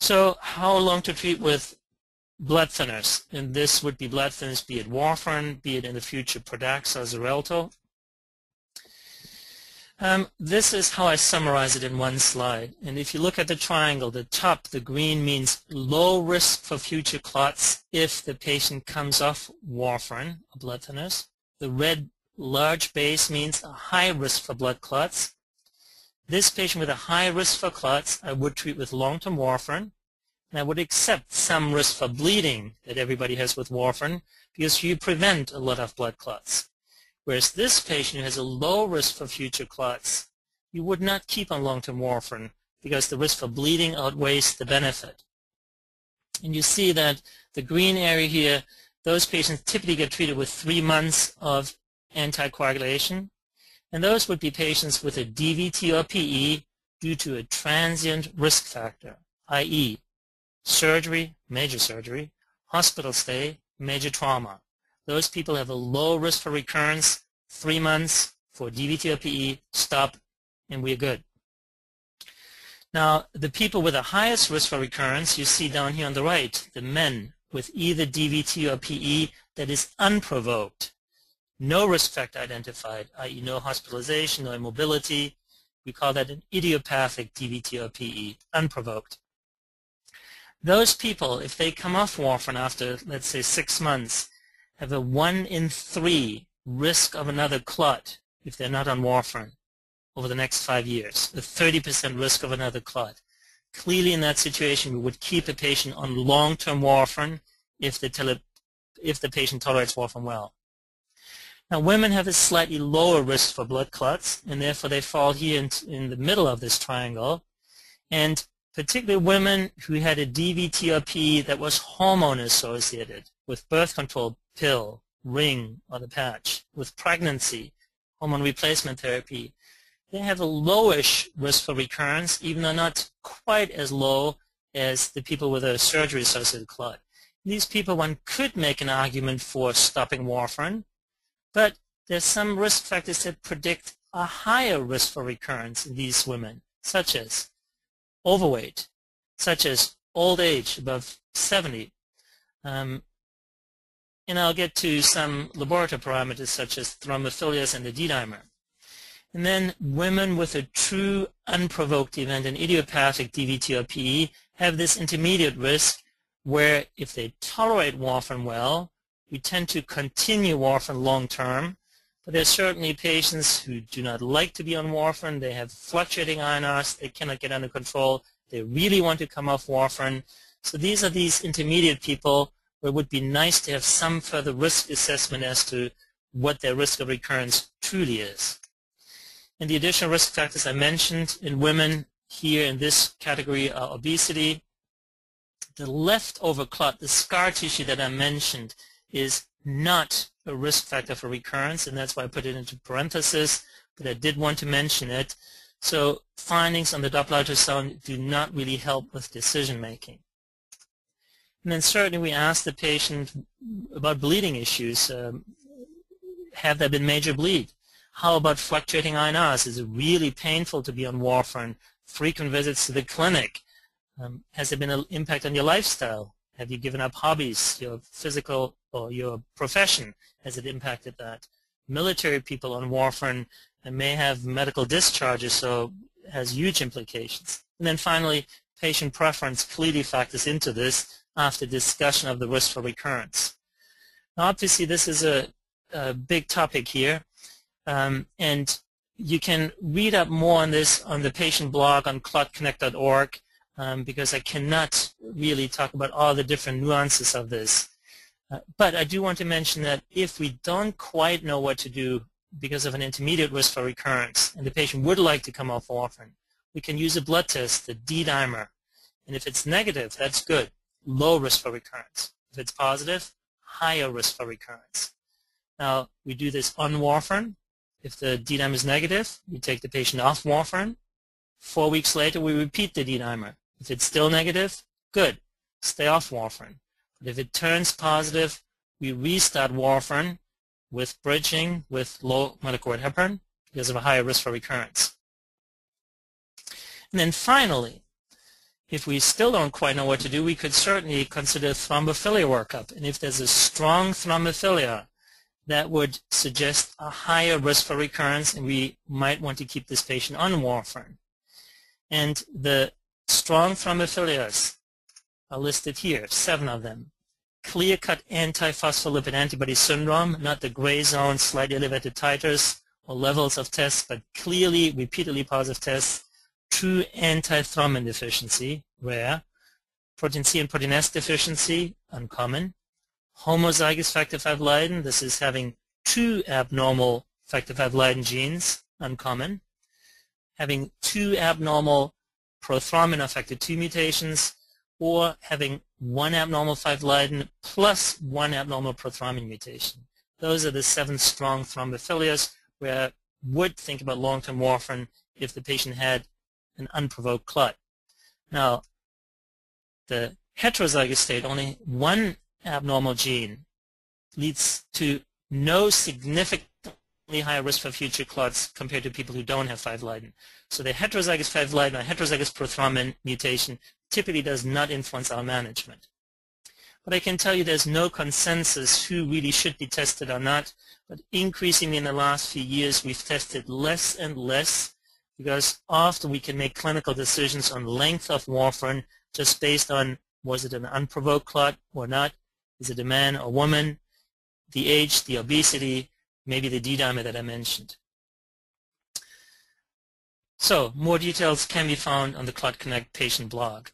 So how long to treat with blood thinners? And this would be blood thinners, be it warfarin, be it in the future Pradaxa Xarelto. Um, this is how I summarize it in one slide. And if you look at the triangle, the top, the green means low risk for future clots if the patient comes off warfarin, a blood thinners. The red large base means a high risk for blood clots. This patient with a high risk for clots, I would treat with long-term warfarin. And I would accept some risk for bleeding that everybody has with warfarin because you prevent a lot of blood clots. Whereas this patient who has a low risk for future clots, you would not keep on long-term warfarin because the risk for bleeding outweighs the benefit. And you see that the green area here, those patients typically get treated with three months of anticoagulation. And those would be patients with a DVT or PE due to a transient risk factor, i.e. surgery, major surgery, hospital stay, major trauma. Those people have a low risk for recurrence, three months for DVT or PE, stop, and we're good. Now, the people with the highest risk for recurrence, you see down here on the right, the men with either DVT or PE that is unprovoked. No risk factor identified, i.e. no hospitalization, no immobility. We call that an idiopathic DVT or PE, unprovoked. Those people, if they come off warfarin after, let's say, six months, have a 1 in 3 risk of another clot if they're not on warfarin over the next five years, a 30% risk of another clot. Clearly in that situation, we would keep a patient on long-term warfarin if the, if the patient tolerates warfarin well. Now women have a slightly lower risk for blood clots, and therefore they fall here in, in the middle of this triangle. And particularly women who had a DVT or PE that was hormone associated with birth control pill, ring, or the patch. With pregnancy, hormone replacement therapy, they have a lowish risk for recurrence, even though not quite as low as the people with a surgery-associated clot. These people, one could make an argument for stopping warfarin, but there's some risk factors that predict a higher risk for recurrence in these women, such as overweight, such as old age, above 70, um, and I'll get to some laboratory parameters such as thrombophilias and the D-dimer. And then women with a true unprovoked event, an idiopathic DVT or PE, have this intermediate risk where if they tolerate warfarin well, we tend to continue warfarin long term. But there are certainly patients who do not like to be on warfarin. They have fluctuating INRs. They cannot get under control. They really want to come off warfarin. So these are these intermediate people where it would be nice to have some further risk assessment as to what their risk of recurrence truly is. And the additional risk factors I mentioned in women here in this category are obesity. The leftover clot, the scar tissue that I mentioned, is not a risk factor for recurrence, and that's why I put it into parentheses, but I did want to mention it. So findings on the Doppler ultrasound do not really help with decision making. And then certainly we asked the patient about bleeding issues. Um, have there been major bleed? How about fluctuating INRs? Is it really painful to be on warfarin? Frequent visits to the clinic? Um, has there been an impact on your lifestyle? Have you given up hobbies, your physical or your profession? Has it impacted that? Military people on warfarin may have medical discharges, so has huge implications. And then finally, patient preference clearly factors into this after discussion of the risk for recurrence. Now, obviously, this is a, a big topic here, um, and you can read up more on this on the patient blog on clotconnect.org um, because I cannot really talk about all the different nuances of this. Uh, but I do want to mention that if we don't quite know what to do because of an intermediate risk for recurrence and the patient would like to come off warfarin, we can use a blood test, the D-dimer. And if it's negative, that's good low risk for recurrence. If it's positive, higher risk for recurrence. Now, we do this on warfarin. If the D-dimer is negative, we take the patient off warfarin. Four weeks later, we repeat the D-dimer. If it's still negative, good, stay off warfarin. But if it turns positive, we restart warfarin with bridging with low molecular weight heparin because of a higher risk for recurrence. And then finally, if we still don't quite know what to do, we could certainly consider thrombophilia workup. And if there's a strong thrombophilia, that would suggest a higher risk for recurrence, and we might want to keep this patient on warfarin. And the strong thrombophilias are listed here, seven of them. Clear-cut antiphospholipid antibody syndrome, not the gray zone, slightly elevated titers or levels of tests, but clearly repeatedly positive tests. True antithrombin deficiency, rare, protein C and protein S deficiency, uncommon, homozygous factor V Leiden, this is having two abnormal factor V Leiden genes, uncommon, having two abnormal prothrombin factor 2 mutations, or having one abnormal 5 Leiden plus one abnormal prothrombin mutation. Those are the seven strong thrombophilias where I would think about long-term warfarin if the patient had an unprovoked clot. Now, the heterozygous state, only one abnormal gene leads to no significantly higher risk for future clots compared to people who don't have 5 Leiden. So the heterozygous 5 Leiden or heterozygous prothrombin mutation typically does not influence our management. But I can tell you there's no consensus who really should be tested or not. But increasingly in the last few years, we've tested less and less because often we can make clinical decisions on length of warfarin just based on was it an unprovoked clot or not, is it a man or woman, the age, the obesity, maybe the D-dimer that I mentioned. So more details can be found on the Clot Connect patient blog.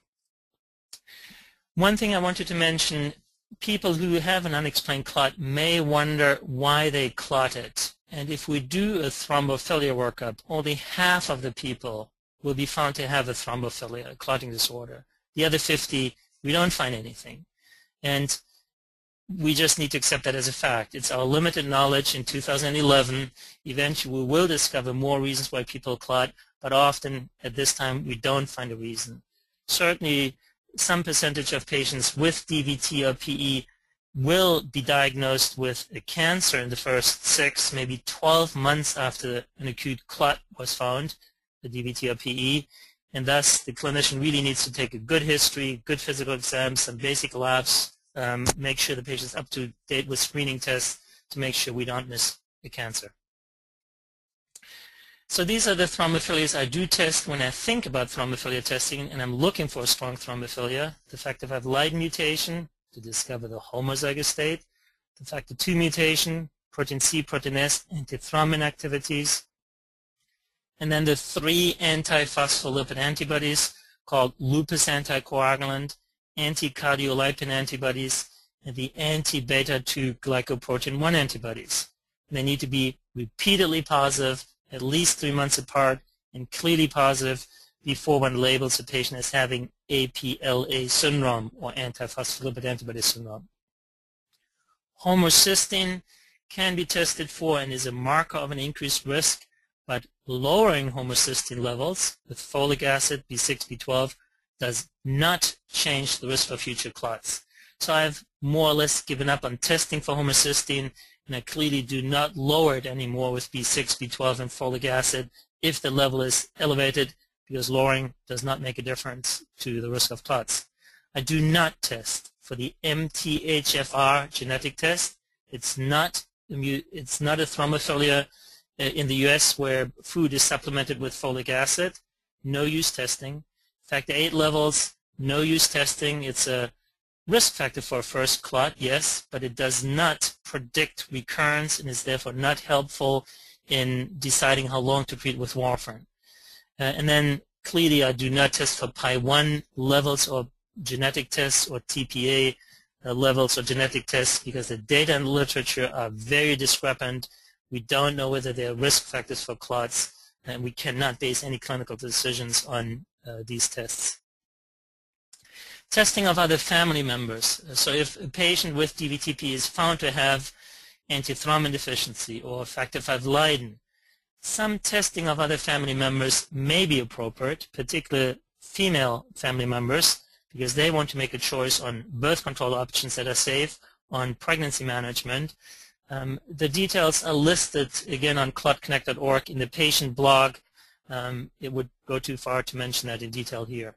One thing I wanted to mention, people who have an unexplained clot may wonder why they clotted. And if we do a thrombophilia workup, only half of the people will be found to have a thrombophilia, a clotting disorder. The other 50, we don't find anything. And we just need to accept that as a fact. It's our limited knowledge in 2011. Eventually, we will discover more reasons why people clot, but often at this time, we don't find a reason. Certainly, some percentage of patients with DVT or PE will be diagnosed with a cancer in the first six, maybe 12 months after an acute clot was found, the DVT or PE, and thus the clinician really needs to take a good history, good physical exams, some basic labs, um, make sure the patient's up to date with screening tests to make sure we don't miss a cancer. So these are the thrombophilias I do test when I think about thrombophilia testing, and I'm looking for a strong thrombophilia. The factor V Leiden mutation, to discover the homozygous state, the factor 2 mutation, protein C, protein S, antithrombin activities, and then the three antiphospholipid antibodies called lupus anticoagulant, anti-cardiolipin antibodies, and the anti-beta-2 glycoprotein 1 antibodies. And they need to be repeatedly positive, at least three months apart, and clearly positive before one labels a patient as having APLA syndrome or antiphospholipid antibody syndrome. Homocysteine can be tested for and is a marker of an increased risk, but lowering homocysteine levels with folic acid, B6, B12 does not change the risk for future clots. So I've more or less given up on testing for homocysteine and I clearly do not lower it anymore with B6, B12, and folic acid if the level is elevated because lowering does not make a difference to the risk of clots. I do not test for the MTHFR genetic test. It's not it's not a thrombophilia uh, in the U.S. where food is supplemented with folic acid. No use testing. Factor 8 levels, no use testing. It's a risk factor for a first clot, yes, but it does not predict recurrence and is therefore not helpful in deciding how long to treat with warfarin. Uh, and then clearly I do not test for PAI-1 levels or genetic tests or TPA uh, levels or genetic tests because the data and literature are very discrepant. We don't know whether they are risk factors for clots and we cannot base any clinical decisions on these tests. Testing of other family members. So if a patient with DVTP is found to have antithrombin deficiency or factor V Leiden, some testing of other family members may be appropriate, particularly female family members, because they want to make a choice on birth control options that are safe, on pregnancy management. Um, the details are listed again on clotconnect.org in the patient blog. Um, it would go too far to mention that in detail here.